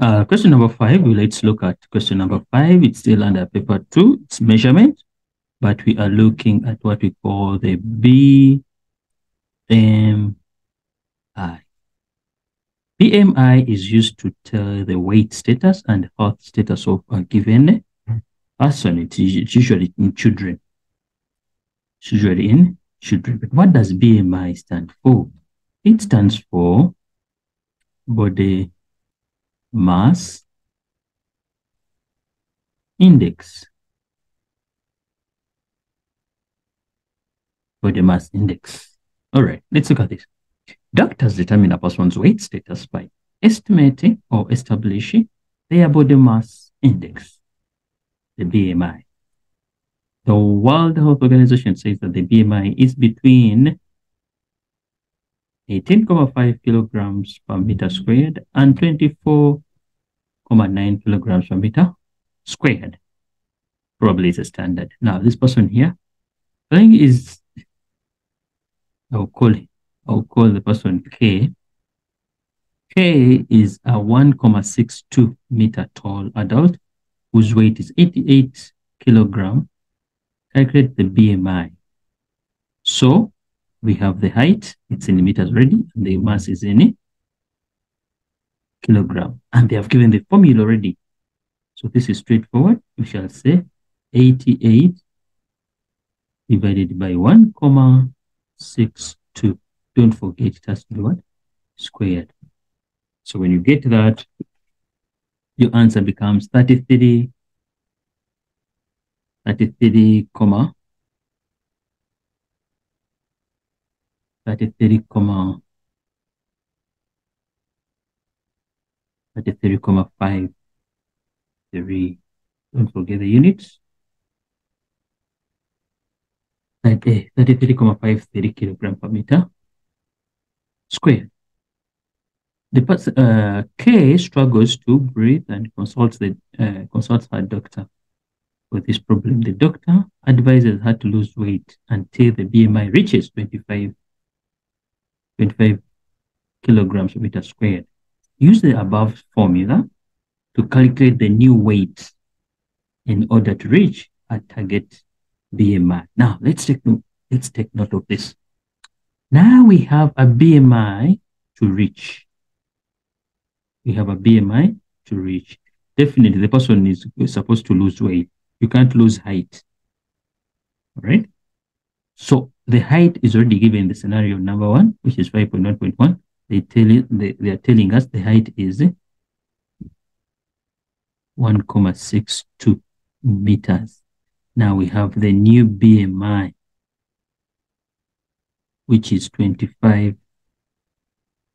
Uh, question number five, let's look at question number five. It's still under paper two, it's measurement, but we are looking at what we call the BMI. BMI is used to tell the weight status and health status of a given person. It's usually in children. It's usually in children. But what does BMI stand for? It stands for body mass index. Body mass index. All right, let's look at this. Doctors determine a person's weight status by estimating or establishing their body mass index, the BMI. The World Health Organization says that the BMI is between 18.5 kilograms per meter squared and 24.9 kilograms per meter squared. Probably is a standard. Now, this person here, I think is, I'll call I'll call the person K. K is a 1.62 meter tall adult whose weight is 88 kilogram. Calculate the BMI. So we have the height, it's in meters already, and the mass is in kilogram. And they have given the formula already. So this is straightforward. We shall say 88 divided by 1.62. Don't forget it has to be what? Squared. So when you get that, your answer becomes 33, 33, comma 33, comma 33, comma 5, 3. Don't forget the units. 33,53 kilogram per meter square. The person, uh, K struggles to breathe and consults the uh, consults her doctor for this problem. The doctor advises her to lose weight until the BMI reaches 25, 25 kilograms per meter squared. Use the above formula to calculate the new weight in order to reach a target BMI. Now let's take note, let's take note of this. Now we have a BMI to reach. We have a BMI to reach. Definitely the person is supposed to lose weight. You can't lose height. All right. So the height is already given in the scenario number one, which is 5.1.1. They tell it, they, they are telling us the height is 1.62 meters. Now we have the new BMI, which is 25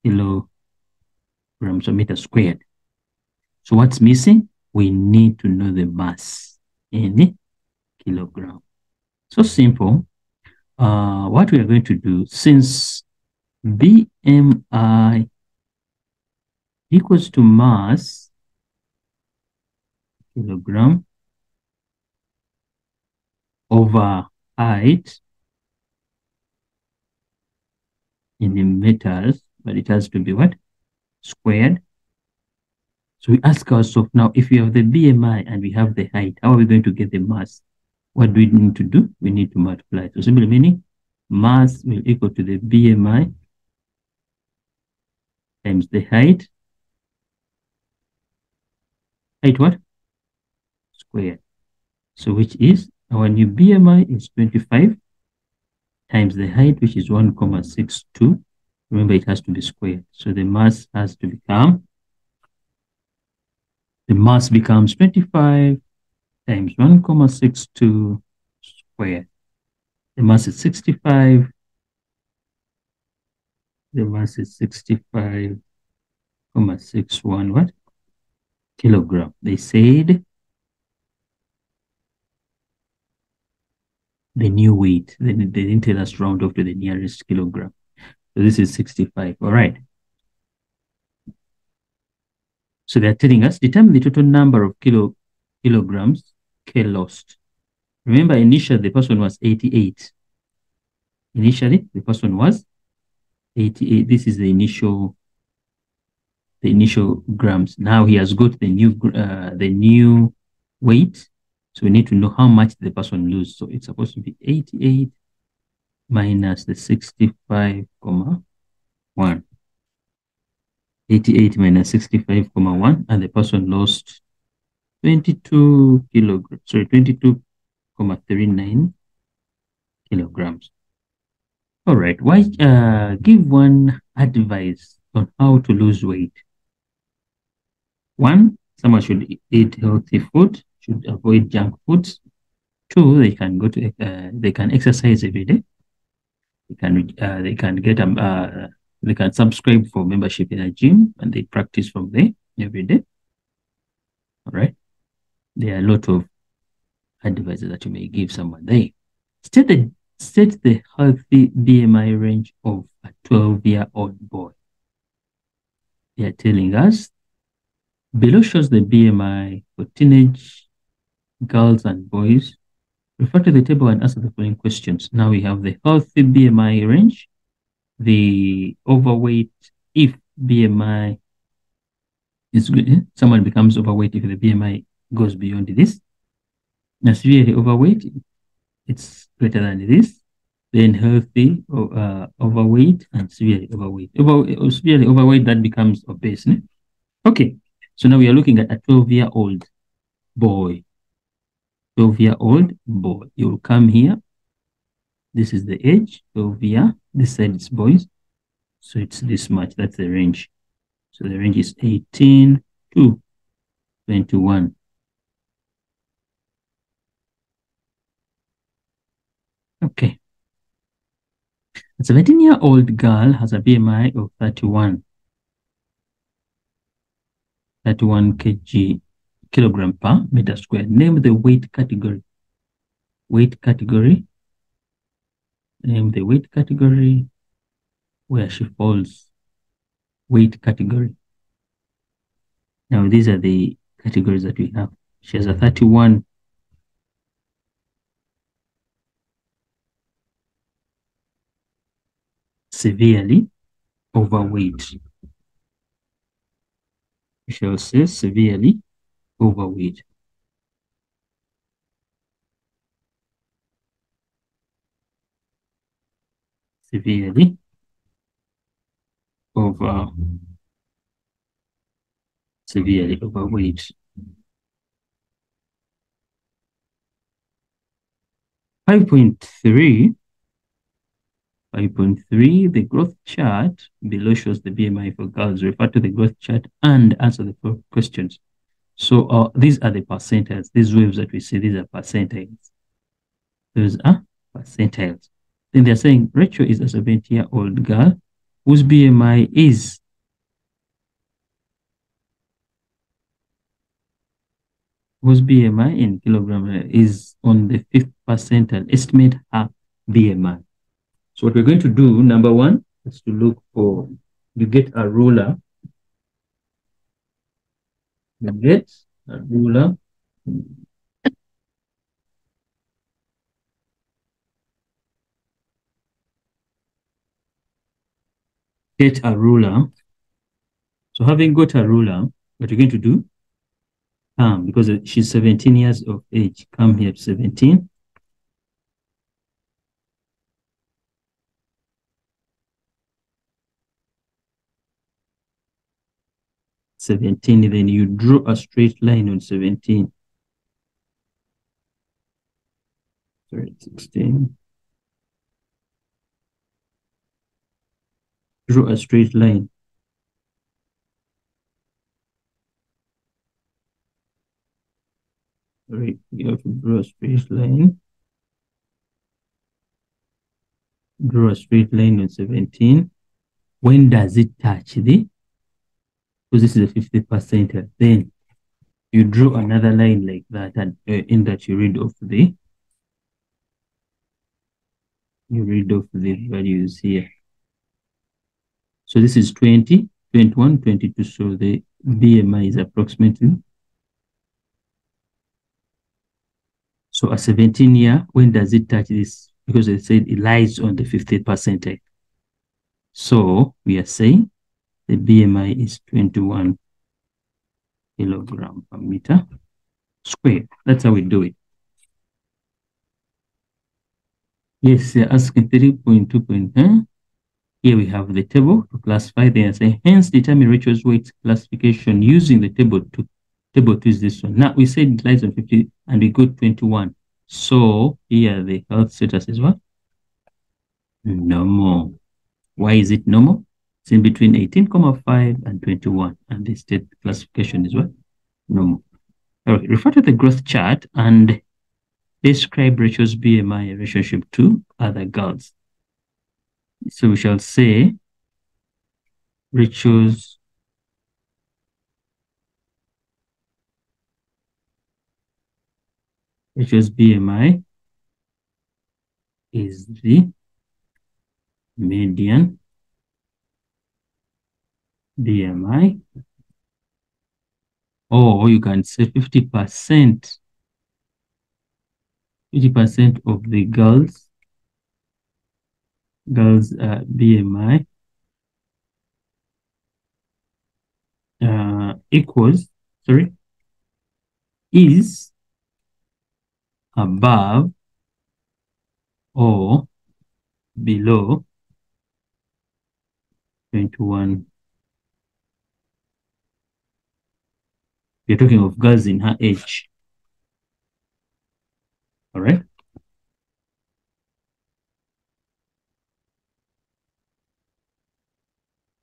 kilograms per meter squared. So what's missing? We need to know the mass in kilogram. So simple. Uh, what we are going to do, since BMI equals to mass kilogram over height in the meters, but it has to be what? Squared. So we ask ourselves now, if we have the BMI and we have the height, how are we going to get the mass? What do we need to do? We need to multiply. So simply meaning mass will equal to the BMI times the height. Height what? Square. So which is our new BMI is 25 times the height, which is 1,62. Remember, it has to be squared. So the mass has to become, the mass becomes 25 times 1,62 squared. The mass is 65. The mass is 65,61 what? Kilogram. They said the new weight. They, they didn't tell us round off to the nearest kilogram. So this is 65. All right. So they're telling us determine the total number of kilo kilograms K lost. Remember, initially the person was 88. Initially, the person was 88. This is the initial the initial grams. Now he has got the new uh, the new weight. So we need to know how much the person lose. So it's supposed to be 88 minus the 65 comma 1. 88 minus 65 comma 1 and the person lost 22 kilograms sorry 22 comma 39 kilograms. All right why uh give one advice on how to lose weight. One someone should eat healthy food should avoid junk foods. Two they can go to uh, they can exercise every day. They can uh, they can get um, uh, they can subscribe for membership in a gym and they practice from there every day. All right there are a lot of advices that you may give someone there set the state the healthy bmi range of a 12 year old boy they are telling us below shows the bmi for teenage girls and boys Refer to the table and answer the following questions. Now we have the healthy BMI range, the overweight if BMI is good. Eh? Someone becomes overweight if the BMI goes beyond this. Now severely overweight, it's greater than this. Then healthy, uh, overweight, and severely overweight. Over, severely overweight, that becomes obese. Eh? Okay, so now we are looking at a 12-year-old boy 12 year old boy. You will come here. This is the age, 12 year. This side is boys. So it's this much. That's the range. So the range is 18 to 21. Okay. A 17 year old girl has a BMI of 31. 31 kg kilogram per meter square. Name the weight category. Weight category. Name the weight category where she falls. Weight category. Now, these are the categories that we have. She has a 31 severely overweight. We shall say severely overweight severely over severely overweight. Five point three. 5.3, the growth chart below shows the BMI for girls. Refer to the growth chart and answer the four questions. So uh, these are the percentiles. These waves that we see, these are percentiles. Those are percentiles. Then they're saying Rachel is a 70 year old girl whose BMI is whose BMI in kilogram is on the fifth percentile. Estimate her BMI. So what we're going to do, number one, is to look for, you get a ruler. You get a ruler. Get a ruler. So having got a ruler what you're going to do um because she's 17 years of age come here 17 17, then you draw a straight line on 17. Sorry, 16. Draw a straight line. Sorry, you have to draw a straight line. Draw a straight line on 17. When does it touch the because this is a 50 percent, then you draw another line like that, and uh, in that you read off the you read off the values here. So this is 20, 21, 22. So the BMI is approximately. So a 17 year, when does it touch this? Because it said it lies on the 50th percentile. So we are saying the BMI is 21 kilogram per meter square. That's how we do it. Yes, they're asking 3.2. Huh? Here we have the table to classify them. Say, hence determine Rachel's weight classification using the table to table to is this one. Now we said lies on 50 and we got 21. So here the health status is what? Normal. Why is it normal? It's in between 18,5 and 21. And the state classification is what? Normal. All right, refer to the growth chart and describe Rachel's BMI relationship to other girls. So we shall say Rachel's Rachel's BMI is the median BMI or you can say 50% 50% of the girls girls uh, BMI uh, equals sorry is above or below 21 you're talking of girls in her age all right.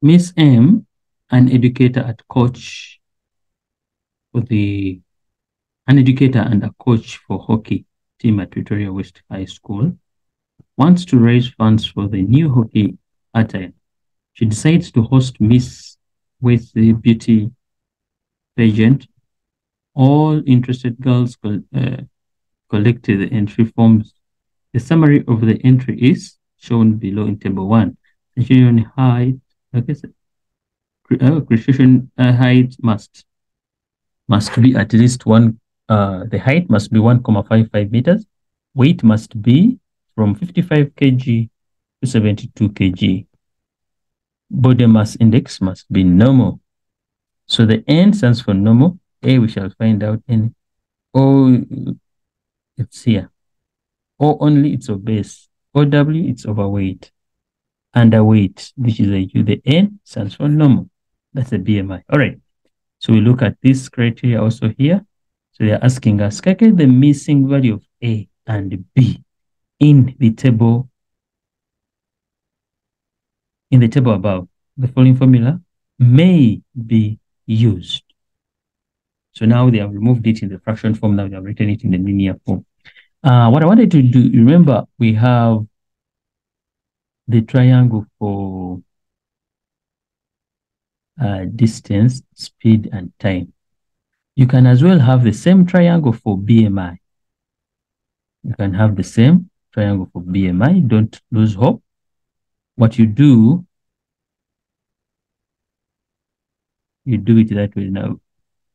Miss M, an educator at coach for the an educator and a coach for hockey team at Victoria West High School, wants to raise funds for the new hockey attire. She decides to host Miss with the beauty pageant. All interested girls uh, collected the entry forms. The summary of the entry is shown below in table one. Criterion height, okay, uh, uh, height must must be at least one. Uh, the height must be 1.55 meters. Weight must be from 55 kg to 72 kg. Body mass index must be normal. So the N stands for normal. A we shall find out in O it's here. O only it's obese. OW it's overweight. Underweight, which is a U. The N stands for normal. That's a BMI. All right. So we look at this criteria also here. So they're asking us, calculate the missing value of A and B in the table in the table above. The following formula may be used. So now they have removed it in the fraction form. Now they have written it in the linear form. Uh, what I wanted to do, remember, we have the triangle for uh, distance, speed, and time. You can as well have the same triangle for BMI. You can have the same triangle for BMI. Don't lose hope. What you do, you do it that way. Now,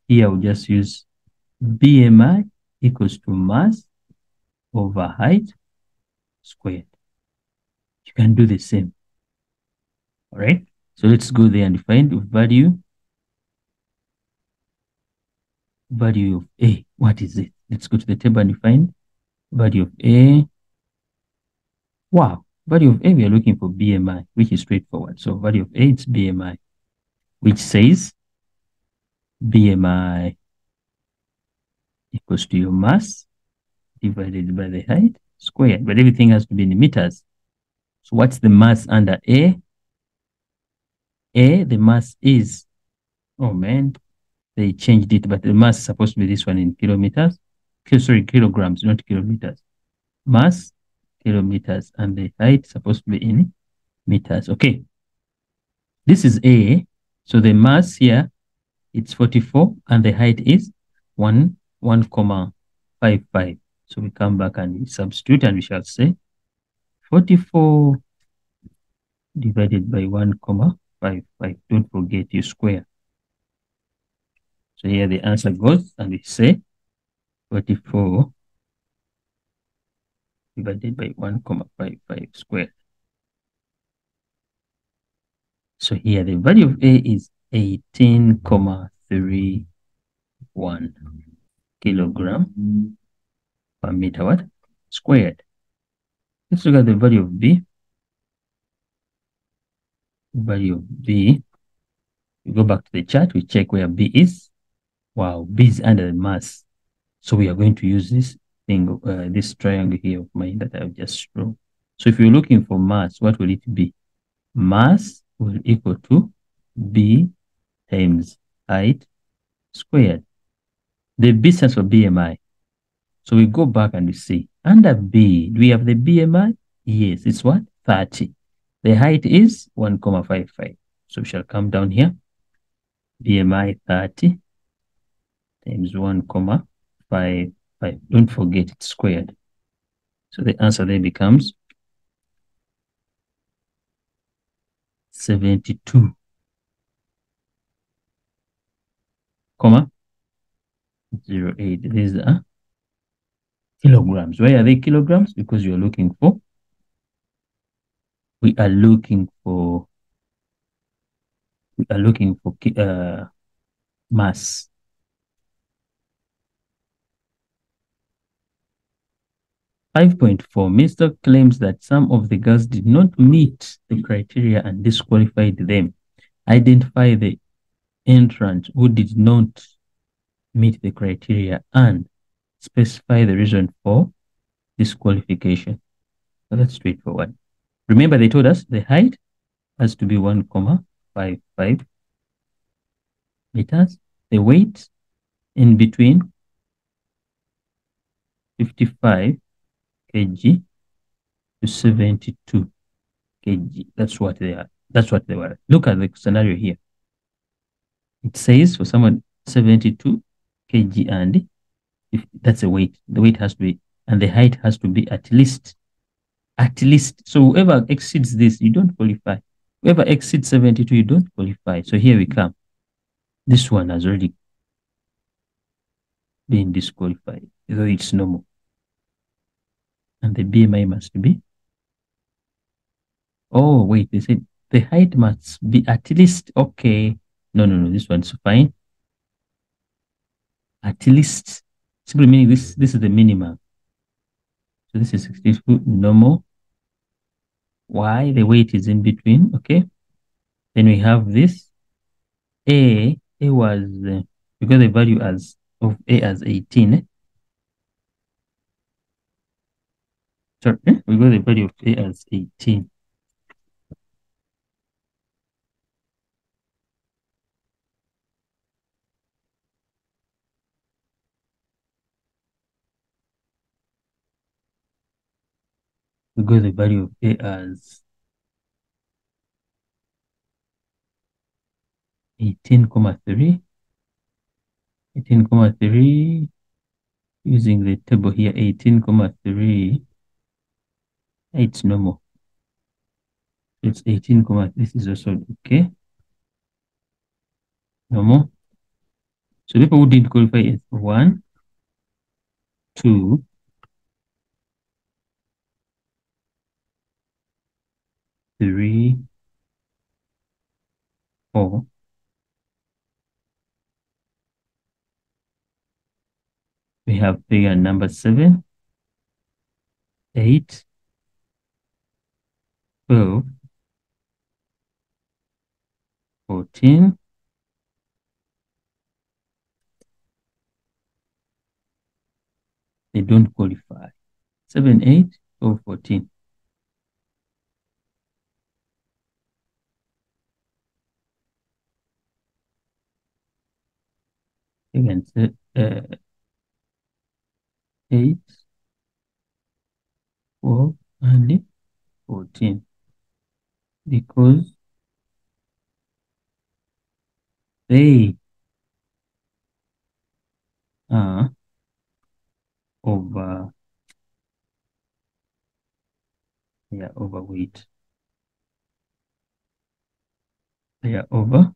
here we will just use BMI equals to mass over height squared. You can do the same. All right. So let's go there and find value. Value of A. What is it? Let's go to the table and find value of A. Wow. Value of A, we are looking for BMI, which is straightforward. So value of A, it's BMI, which says BMI equals to your mass divided by the height squared, but everything has to be in meters. So what's the mass under A? A, the mass is, oh man, they changed it, but the mass is supposed to be this one in kilometers. Sorry, kilograms, not kilometers. Mass, kilometers, and the height supposed to be in meters. Okay. This is A. So the mass here, it's 44, and the height is 1, 1,55. So we come back and we substitute and we shall say 44 divided by 1 comma 5, 5. Don't forget you square. So here the answer goes and we say 44 divided by 1 comma 5, 5 squared. So here the value of A is 18,31 kilogram per meter what? Squared. Let's look at the value of B. Value of B. We go back to the chart, we check where B is. Wow, B is under the mass. So we are going to use this thing, uh, this triangle here of mine that I've just drawn. So if you're looking for mass, what will it be? Mass will equal to B times height squared. The B for BMI. So we go back and we see under B, do we have the BMI? Yes, it's what? 30. The height is 1,55. So we shall come down here. BMI 30 times 1,55. Don't forget it's squared. So the answer there becomes 72 comma 08 these are kilograms why are they kilograms because you're looking for we are looking for we are looking for uh, mass Five point four. Mr. claims that some of the girls did not meet the criteria and disqualified them. Identify the entrant who did not meet the criteria and specify the reason for disqualification. So that's straightforward. Remember, they told us the height has to be 1, comma 1,55 meters. The weight in between 55 kg to 72 kg. That's what they are. That's what they were. Look at the scenario here. It says for someone 72 kg and if that's a weight, the weight has to be, and the height has to be at least, at least. So whoever exceeds this, you don't qualify. Whoever exceeds 72, you don't qualify. So here we come. This one has already been disqualified, though it's normal and the BMI must be. Oh, wait, they said the height must be at least, okay. No, no, no, this one's fine. At least, simply meaning this, this is the minimum. So this is 62 normal. Why? The weight is in between, okay. Then we have this. A, A was, uh, because the value as of A as 18, eh? Sorry, we got the value of A as 18. We got the value of A as 18,3. 18,3 using the table here 18,3 it's normal. It's 18 comma. This is also okay. Normal. So people who didn't qualify is one, two, three, four, we have figure number seven, eight, 12, 14, they don't qualify. 7, 8, or 14. Again, uh, 8, 12, and 14 because they are over they are overweight they are overweight